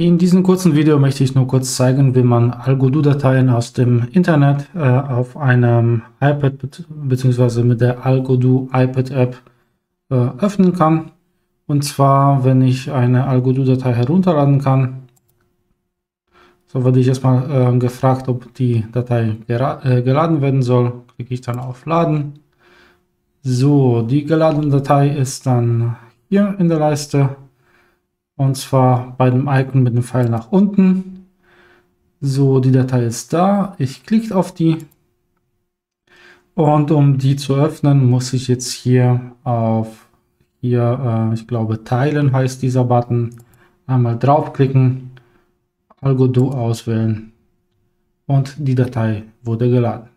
In diesem kurzen Video möchte ich nur kurz zeigen, wie man Algodo-Dateien aus dem Internet äh, auf einem iPad bzw. mit der Algodo iPad App äh, öffnen kann. Und zwar, wenn ich eine Algodo-Datei herunterladen kann, so werde ich erstmal äh, gefragt, ob die Datei äh, geladen werden soll. Klicke ich dann auf Laden. So, die geladene Datei ist dann hier in der Leiste. Und zwar bei dem Icon mit dem Pfeil nach unten. So, die Datei ist da. Ich klicke auf die. Und um die zu öffnen, muss ich jetzt hier auf, hier, äh, ich glaube, Teilen heißt dieser Button, einmal draufklicken, Algodo auswählen und die Datei wurde geladen.